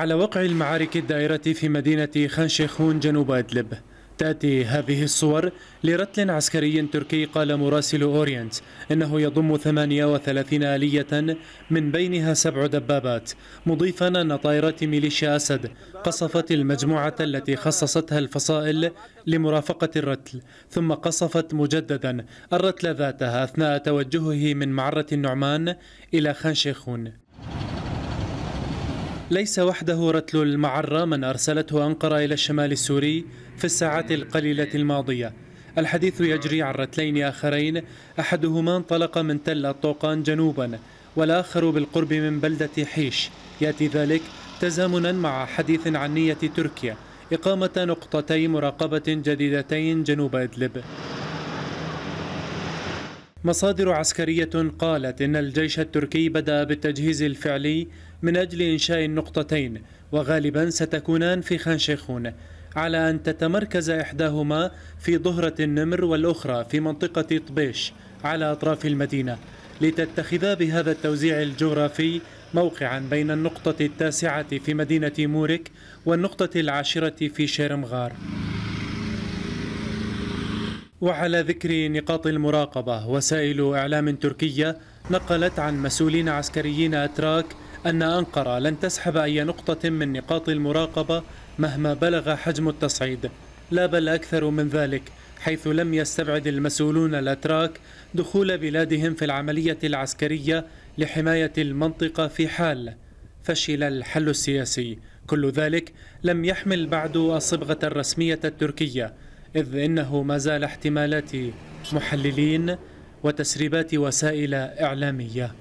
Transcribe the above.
على وقع المعارك الدائرة في مدينة خان شيخون جنوب إدلب. تأتي هذه الصور لرتل عسكري تركي قال مراسل أورينت إنه يضم 38 آلية من بينها سبع دبابات مضيفا أن طائرات ميليشيا أسد قصفت المجموعة التي خصصتها الفصائل لمرافقة الرتل ثم قصفت مجددا الرتل ذاتها أثناء توجهه من معرة النعمان إلى خان شيخون ليس وحده رتل المعرة من أرسلته أنقرة إلى الشمال السوري في الساعات القليلة الماضية. الحديث يجري عن رتلين آخرين أحدهما انطلق من تل الطوقان جنوبا والآخر بالقرب من بلدة حيش. يأتي ذلك تزامنا مع حديث عن نية تركيا إقامة نقطتي مراقبة جديدتين جنوب إدلب. مصادر عسكرية قالت إن الجيش التركي بدأ بالتجهيز الفعلي من أجل إنشاء النقطتين وغالبا ستكونان في خان شيخون على أن تتمركز إحداهما في ظهرة النمر والأخرى في منطقة طبيش على أطراف المدينة لتتخذا بهذا التوزيع الجغرافي موقعا بين النقطة التاسعة في مدينة مورك والنقطة العاشرة في شيرمغار. وعلى ذكر نقاط المراقبة وسائل إعلام تركية نقلت عن مسؤولين عسكريين أتراك أن أنقرة لن تسحب أي نقطة من نقاط المراقبة مهما بلغ حجم التصعيد. لا بل أكثر من ذلك حيث لم يستبعد المسؤولون الأتراك دخول بلادهم في العملية العسكرية لحماية المنطقة في حال فشل الحل السياسي. كل ذلك لم يحمل بعد الصبغة الرسمية التركية إذ إنه ما زال احتمالات محللين وتسريبات وسائل إعلامية.